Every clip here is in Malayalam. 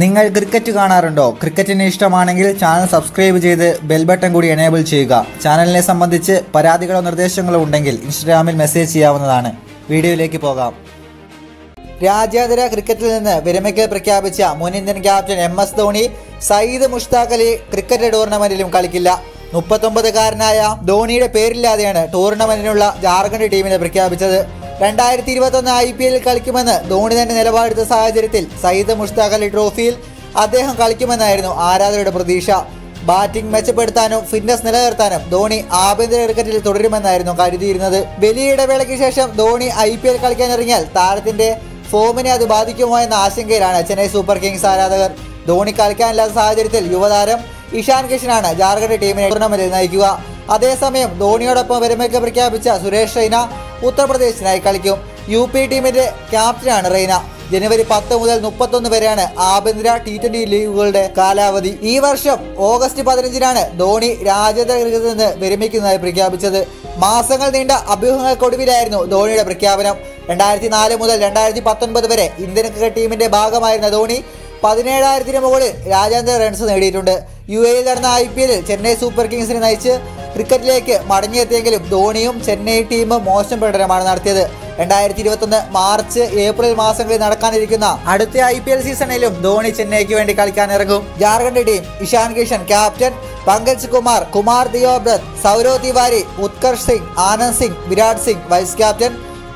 നിങ്ങൾ ക്രിക്കറ്റ് കാണാറുണ്ടോ? ക്രിക്കറ്റിന് ഇഷ്ടമാണെങ്കിൽ ചാനൽ സബ്സ്ക്രൈബ് ചെയ്ത് ബെൽ ബട്ടൺ കൂടി എനേബിൾ ചെയ്യുക. ചാനലിനെ സംബന്ധിച്ച് പരാതികളോ നിർദ്ദേശങ്ങളോ ഉണ്ടെങ്കിൽ ഇൻസ്റ്റഗ്രാമിൽ മെസ്സേജ് ചെയ്യാവുന്നതാണ്. വീഡിയോയിലേക്ക് പോകാം. രാജ്യാന്തര ക്രിക്കറ്റിൽ നിന്ന് വിരമിക്കൽ പ്രഖ്യാപിച്ച മുൻ Indian captain M S Dhoni Syed Mushtaq Ali cricket ടൂർണമെന്റിലും കളിക്കില്ല. മുപ്പത്തൊമ്പതുകാരനായ ധോണിയുടെ പേരില്ലാതെയാണ് ടൂർണമെന്റിനുള്ള ജാർഖണ്ഡ് ടീമിനെ പ്രഖ്യാപിച്ചത്. രണ്ടായിരത്തി ഇരുപത്തൊന്ന് ഐ പി എല്ലിൽ കളിക്കുമെന്ന് ധോണി തന്നെ നിലപാടെടുത്ത സാഹചര്യത്തിൽ സയ്യിദ് മുഷ്താഖ് അലി ട്രോഫിയിൽ അദ്ദേഹം കളിക്കുമെന്നായിരുന്നു ആരാധകരുടെ പ്രതീക്ഷ. ബാറ്റിംഗ് മെച്ചപ്പെടുത്താനും ഫിറ്റ്നസ് നിലനിർത്താനും ധോണി ആഭ്യന്തര ക്രിക്കറ്റിൽ തുടരുമെന്നായിരുന്നു കരുതിയിരുന്നത്. വലിയ ഇടവേളയ്ക്ക് ശേഷം ധോണി ഐ പി എൽ കളിക്കാനിറങ്ങിയാൽ താരത്തിന്റെ ഫോമിനെ അത് ബാധിക്കുമോ എന്ന ആശങ്കയിലാണ് ചെന്നൈ സൂപ്പർ കിങ്സ് ആരാധകർ. ധോണി കളിക്കാനില്ലാത്ത സാഹചര്യത്തിൽ യുവതാരം ഇഷാൻ കിഷനാണ് ജാർഖണ്ഡ് ടീമിനെ ടൂർണമെന്റിൽ നയിക്കുക. അതേസമയം ധോണിയോടൊപ്പം വിരമിക്കൽ പ്രഖ്യാപിച്ച സുരേഷ് റെയ്ന ഉത്തർപ്രദേശിനായി കളിക്കും. യു പി ടീമിന്റെ ക്യാപ്റ്റനാണ് റെയ്ന. ജനുവരി പത്ത് മുതൽ മുപ്പത്തൊന്ന് വരെയാണ് ആഭ്യന്തര ടി ട്വന്റി ലീഗുകളുടെ കാലാവധി. ഈ വർഷം ഓഗസ്റ്റ് പതിനഞ്ചിനാണ് ധോണി രാജ്യാന്തര ക്രിക്കറ്റിൽ നിന്ന് വിരമിക്കുന്നതായി പ്രഖ്യാപിച്ചത്. മാസങ്ങൾ നീണ്ട അഭ്യൂഹങ്ങൾക്കൊടുവിലായിരുന്നു ധോണിയുടെ പ്രഖ്യാപനം. രണ്ടായിരത്തി നാല് മുതൽ രണ്ടായിരത്തി പത്തൊൻപത് വരെ ഇന്ത്യൻ ക്രിക്കറ്റ് ടീമിന്റെ ഭാഗമായിരുന്ന ധോണി പതിനേഴായിരത്തിന് മുകളിൽ രാജ്യാന്തര റൺസ് നേടിയിട്ടുണ്ട്. യു എയിൽ നടന്ന ഐ പി എല്ലിൽ ചെന്നൈ സൂപ്പർ കിങ്സിനെ നയിച്ച് ക്രിക്കറ്റിലേക്ക് മടങ്ങിയെത്തിയെങ്കിലും ധോണിയും ചെന്നൈ ടീമും മോശം പ്രകടനമാണ് നടത്തിയത്. രണ്ടായിരത്തി ഇരുപത്തൊന്ന് മാർച്ച് ഏപ്രിൽ മാസങ്ങളിൽ നടക്കാനിരിക്കുന്ന അടുത്ത ഐ പി എൽ സീസണിലും ധോണി ചെന്നൈക്ക് വേണ്ടി കളിക്കാൻ ഇറങ്ങും. Jharkhand team Ishan Kishan captain Pankaj Kumar Kumar Deobrat Saurabh Tiwary Utkarsh Singh Anand Singh Virat Singh vice captain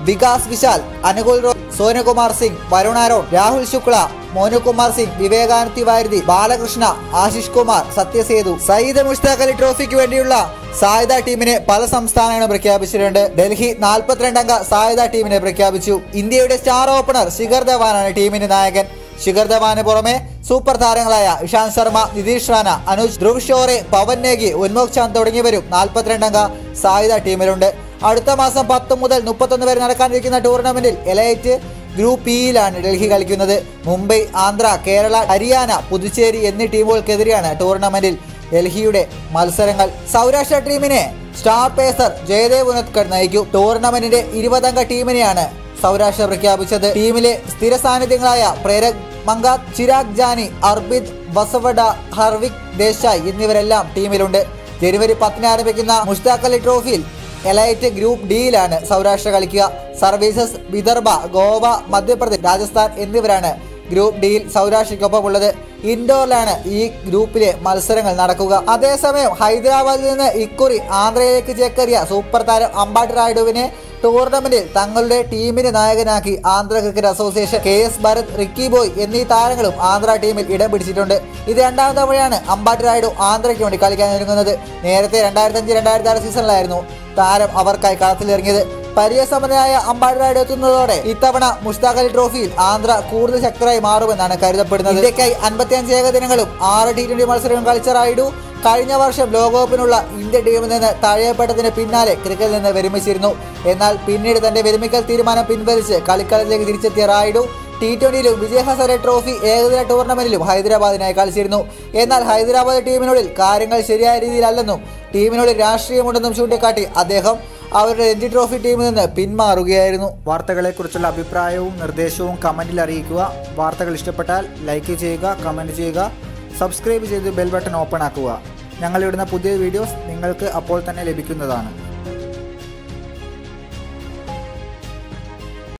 Vikas Vishal Anukul Roy Sonukumar Singh Varun Aaron Rahul Shukla Monukumar Singh Vivekanand Tiwari Balakrishna Ashish Kumar Satyasetu Syed Mushtaq Ali ട്രോഫിക്ക് വേണ്ടിയുള്ള സായുധ ടീമിനെ പല സംസ്ഥാനങ്ങളും പ്രഖ്യാപിച്ചിട്ടുണ്ട്. ഡൽഹി നാൽപ്പത്തിരണ്ട് അംഗ സായുധ ടീമിനെ പ്രഖ്യാപിച്ചു. ഇന്ത്യയുടെ സ്റ്റാർ ഓപ്പണർ ശിഖർ ധവാനാണ് ടീമിന്റെ നായകൻ. ശിഖർ ധവാന് പുറമെ സൂപ്പർ താരങ്ങളായ ഇഷാന്ത് ശർമ്മ നിതീഷ് റാന അനുജ് ധ്രുവ് ഷോറെ പവൻ നേഗി ഉന്മോക് ചാന്ദ് തുടങ്ങിയവരും നാൽപ്പത്തിരണ്ട് അംഗ സായുധ ടീമിലുണ്ട്. അടുത്ത മാസം പത്ത് മുതൽ മുപ്പത്തൊന്ന് വരെ നടക്കാനിരിക്കുന്ന ടൂർണമെന്റിൽ എലൈറ്റ് ഗ്രൂപ്പ് ഇയിലാണ് ഡൽഹി കളിക്കുന്നത്. മുംബൈ ആന്ധ്ര കേരള ഹരിയാന പുതുച്ചേരി എന്നീ ടീമുകൾക്കെതിരെയാണ് ടൂർണമെന്റിൽ ഡൽഹിയുടെ മത്സരങ്ങൾ. സൗരാഷ്ട്ര ടീമിനെ സ്റ്റാർ പേസർ ജയദേവ് ഉനത്കർ നയിക്കും. ടൂർണമെന്റിന്റെ ഇരുപതംഗ ടീമിനെയാണ് സൗരാഷ്ട്ര പ്രഖ്യാപിച്ചത്. ടീമിലെ സ്ഥിര സാന്നിധ്യങ്ങളായ പ്രേരക് മങ്കാത് ചിരാഗ് ജാനി അർബിദ് വസവഡ ഹർവിക് ദേശായ് എന്നിവരെല്ലാം ടീമിലുണ്ട്. ജനുവരി പത്തിന് ആരംഭിക്കുന്ന മുഷ്താഖ് അലി ട്രോഫിയിൽ എലൈറ്റ് ഗ്രൂപ്പ് ഡിയിലാണ് സൗരാഷ്ട്ര കളിക്കുക. സർവീസസ് വിദർഭ ഗോവ മധ്യപ്രദേശ് രാജസ്ഥാൻ എന്നിവരാണ് ഗ്രൂപ്പ് ഡിയിൽ സൗരാഷ്ട്രയ്ക്കൊപ്പം ഉള്ളത്. ഇൻഡോറിലാണ് ഈ ഗ്രൂപ്പിലെ മത്സരങ്ങൾ നടക്കുക. അതേസമയം ഹൈദരാബാദിൽ നിന്ന് ഇക്കുറി ആന്ധ്രയിലേക്ക് ചേക്കേറിയ സൂപ്പർ താരം അമ്പാട്ട് റായിഡുവിനെ ടൂർണമെന്റിൽ തങ്ങളുടെ ടീമിന് നായകനാക്കി Andhra cricket association K S Bharat Ricky Bhui എന്നീ താരങ്ങളും ആന്ധ്ര ടീമിൽ ഇടം പിടിച്ചിട്ടുണ്ട്. ഇത് രണ്ടാം തവണയാണ് അമ്പാട്ട് റായിഡു ആന്ധ്രയ്ക്ക് വേണ്ടി കളിക്കാൻ ഒരുങ്ങുന്നത്. നേരത്തെ രണ്ടായിരത്തി അഞ്ച് രണ്ടായിരത്തി ആറ് സീസണിലായിരുന്നു താരം അവർക്കായി കളത്തിലിറങ്ങിയത്. പര്യസമനായ അമ്പാടിനായിട്ട് എത്തുന്നതോടെ ഇത്തവണ മുഷ്താഖ് അലി ട്രോഫിയിൽ ആന്ധ്ര കൂടുതൽ ശക്തരായി മാറുമെന്നാണ് കരുതപ്പെടുന്നത്. ഇന്ത്യക്കായി അൻപത്തിയഞ്ച് ഏകദിനങ്ങളും ആറ് ടി ട്വന്റി മത്സരങ്ങളും കളിച്ച റായിഡു കഴിഞ്ഞ വർഷം ലോകകപ്പിനുള്ള ഇന്ത്യൻ ടീമിൽ നിന്ന് തഴയപ്പെട്ടതിന് പിന്നാലെ ക്രിക്കറ്റിൽ നിന്ന് വിരമിച്ചിരുന്നു. എന്നാൽ പിന്നീട് തന്റെ വിരമിക്കൽ തീരുമാനം പിൻവലിച്ച് കളിക്കളത്തിലേക്ക് തിരിച്ചെത്തിയ റായിഡു ടി ട്വന്റിയിലും വിജയ് ഹസാരെ ട്രോഫി ഏകദിന ടൂർണമെന്റിലും ഹൈദരാബാദിനായി കളിച്ചിരുന്നു. എന്നാൽ ഹൈദരാബാദ് ടീമിനുള്ളിൽ കാര്യങ്ങൾ ശരിയായ രീതിയിലല്ലെന്നും ടീമിനുള്ളിൽ രാഷ്ട്രീയമുണ്ടെന്നും ചൂണ്ടിക്കാട്ടി അദ്ദേഹം അവരുടെ രഞ്ജി ട്രോഫി ടീമിൽ നിന്ന് പിന്മാറുകയായിരുന്നു. വാർത്തകളെക്കുറിച്ചുള്ള അഭിപ്രായവും നിർദ്ദേശവും കമന്റിൽ അറിയിക്കുക. വാർത്തകൾ ഇഷ്ടപ്പെട്ടാൽ ലൈക്ക് ചെയ്യുക കമന്റ് ചെയ്യുക സബ്സ്ക്രൈബ് ചെയ്ത് ബെൽ ബട്ടൺ ഓപ്പൺ ആക്കുക. ഞങ്ങളിടുന്ന പുതിയ വീഡിയോസ് നിങ്ങൾക്ക് അപ്പോൾ തന്നെ ലഭിക്കുന്നതാണ്.